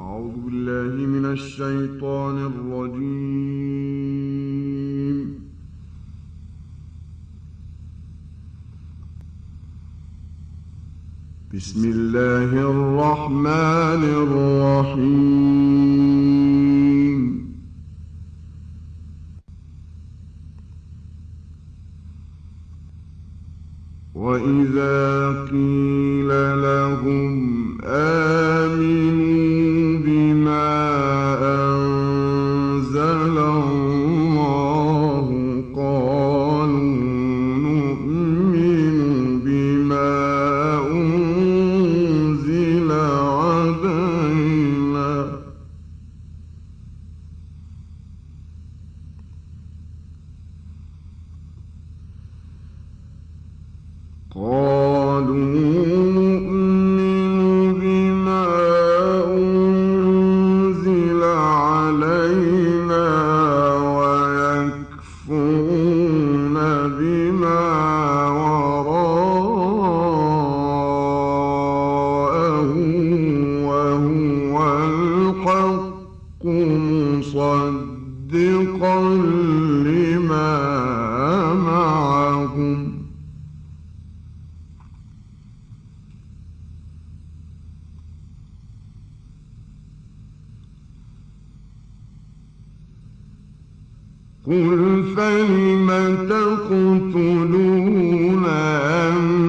أعوذ بالله من الشيطان الرجيم. بسم الله الرحمن الرحيم. وإذا قيل لهم آمنوا مصدقا لما معهم. قل فلم تقتلون أم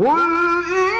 What?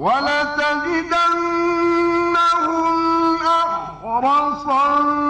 ولتجدنهم أحرصا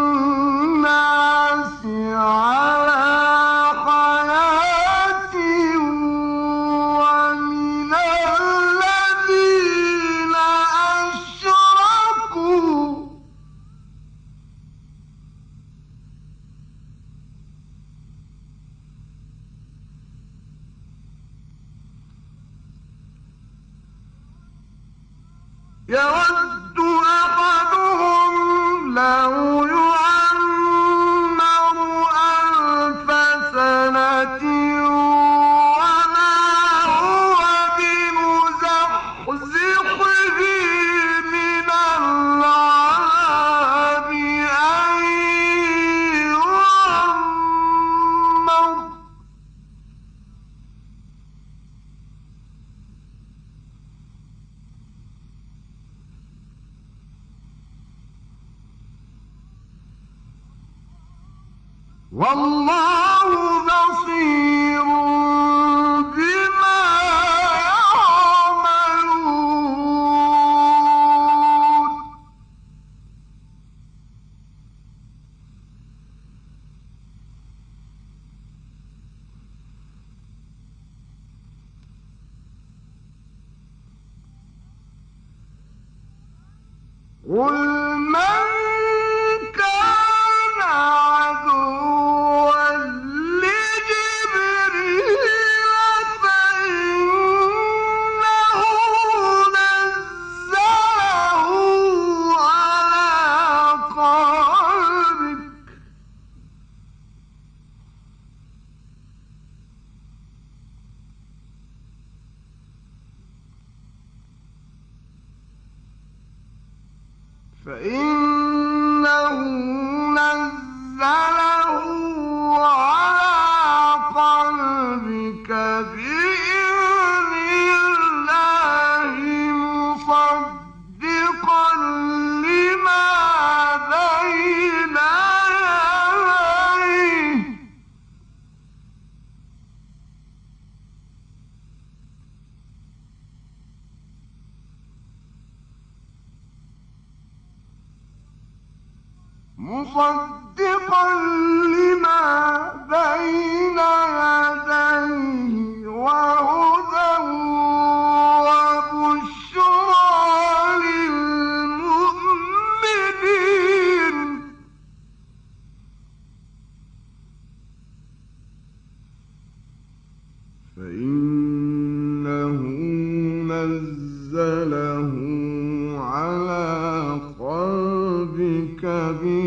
مصدقا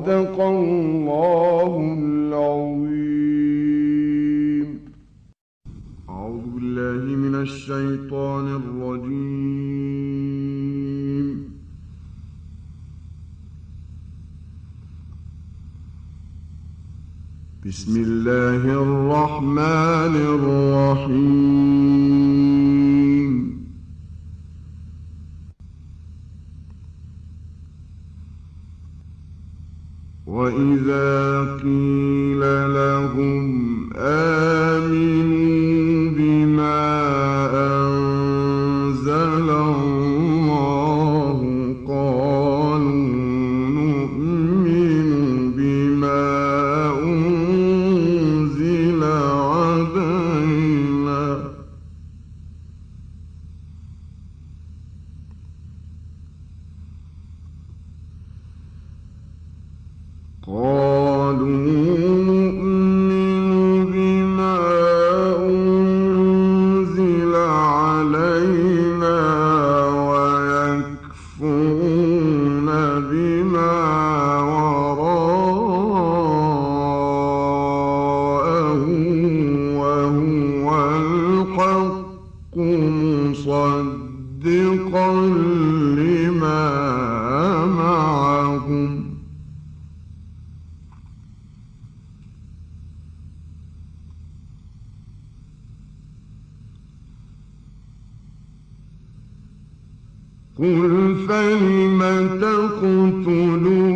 صدق الله العظيم. أعوذ بالله من الشيطان الرجيم. بسم الله الرحمن الرحيم. وإذا قيل لهم آمنوا مصدقا لما معهم. قل فلم تقتلون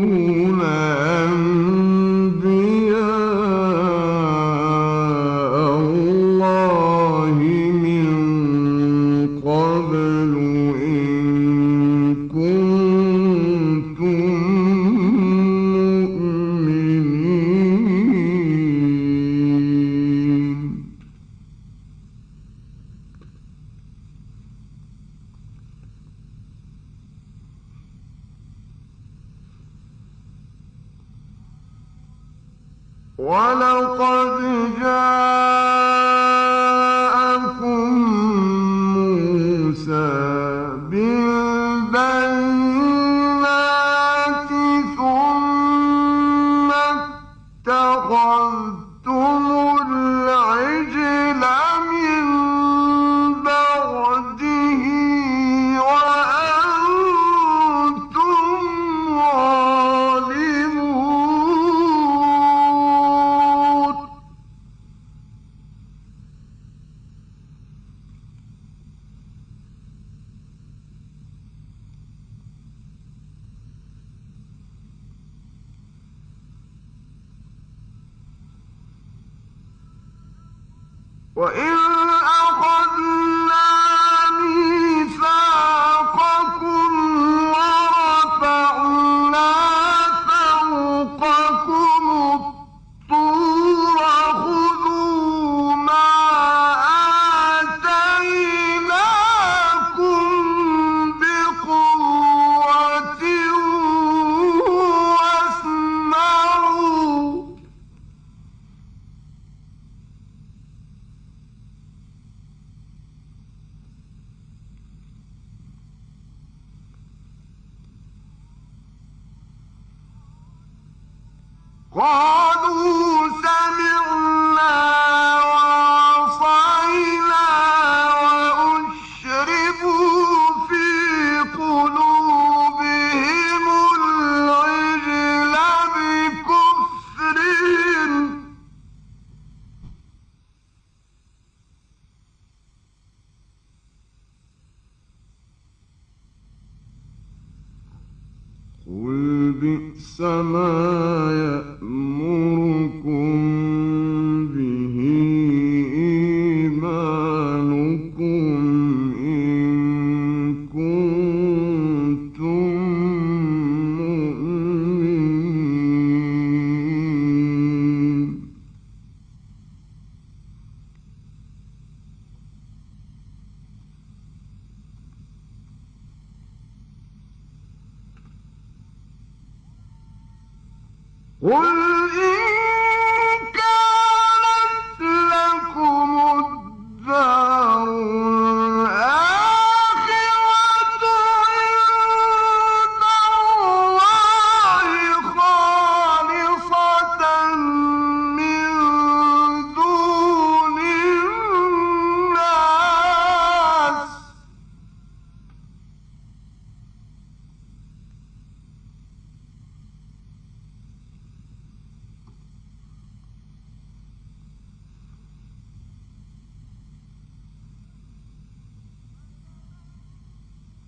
قل إن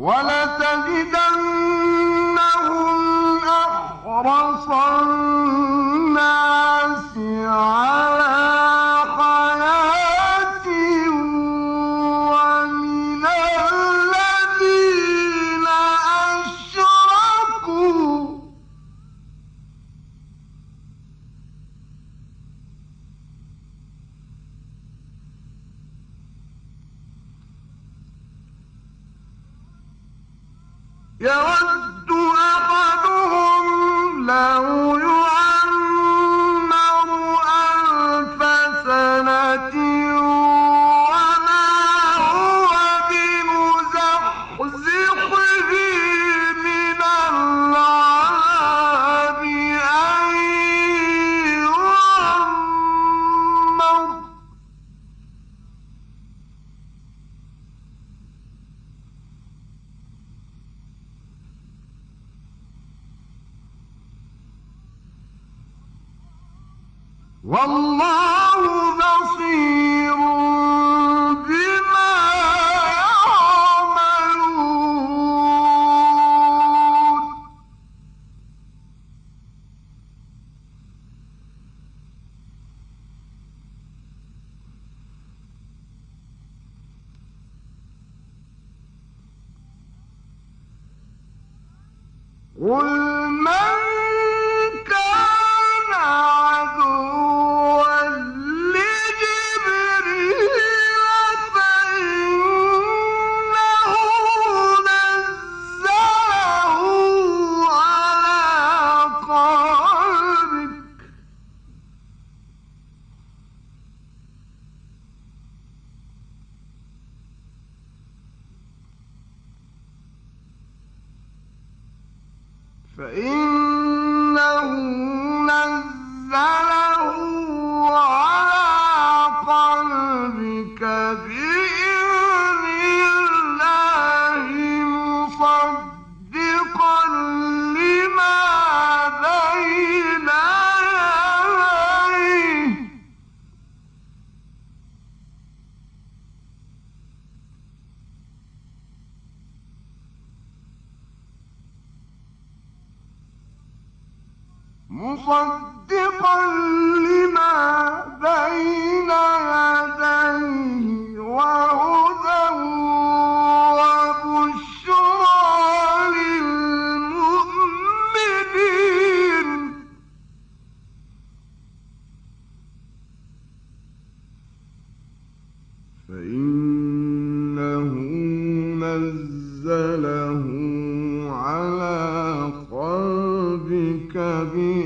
ولتجدنهم أحرصا Right مصدقا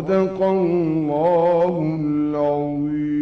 صدق الله العظيم.